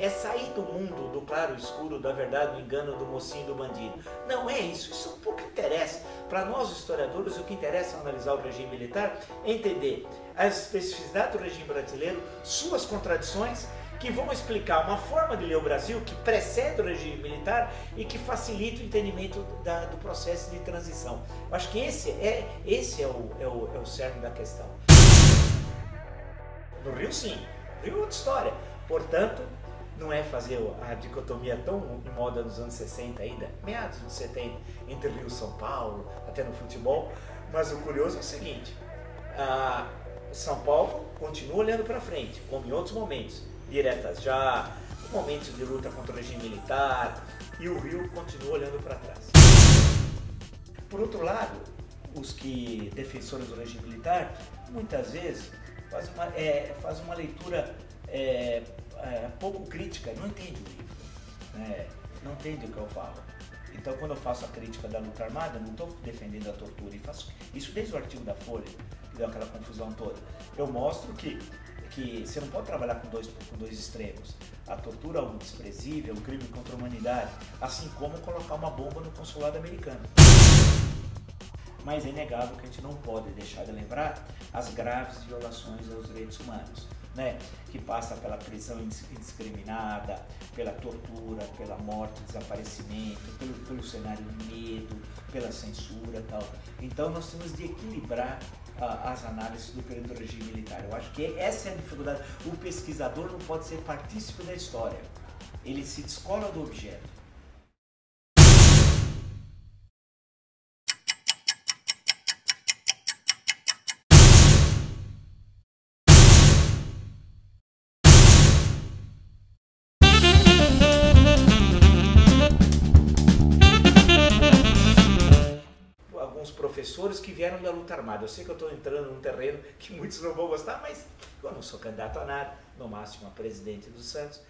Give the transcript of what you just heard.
é sair do mundo do claro escuro, da verdade, do engano, do mocinho do bandido. Não é isso, isso é pouco interessa. Para nós historiadores, o que interessa ao analisar o regime militar é entender as especificidades do regime brasileiro, suas contradições, que vão explicar uma forma de ler o Brasil que precede o regime militar e que facilita o entendimento da, do processo de transição. Eu acho que esse é, esse é, o, é, o, é o cerne da questão. No Rio, sim. Rio é outra história. Portanto, não é fazer a dicotomia tão em moda nos anos 60 ainda, meados dos 70, entre Rio e São Paulo, até no futebol, mas o curioso é o seguinte, São Paulo continua olhando para frente, como em outros momentos, diretas já, momentos de luta contra o regime militar, e o Rio continua olhando para trás. Por outro lado, os que defensores do regime militar, muitas vezes fazem uma, é, faz uma leitura é, é, pouco crítica, não entende o livro, né? não entende o que eu falo. Então, quando eu faço a crítica da luta armada, não estou defendendo a tortura, e faço isso desde o artigo da Folha, que deu aquela confusão toda. Eu mostro que, que você não pode trabalhar com dois, com dois extremos. A tortura é algo desprezível, um crime contra a humanidade, assim como colocar uma bomba no consulado americano. Mas é inegável que a gente não pode deixar de lembrar as graves violações aos direitos humanos né, que passa pela prisão indiscriminada, pela tortura, pela morte, desaparecimento, pelo, pelo cenário de medo, pela censura tal. Então nós temos de equilibrar as análises do período do regime militar. Eu acho que essa é a dificuldade. O pesquisador não pode ser partícipe da história. Ele se descola do objeto. Professores que vieram da luta armada. Eu sei que eu estou entrando num terreno que muitos não vão gostar, mas eu não sou candidato a nada, no máximo a presidente do Santos.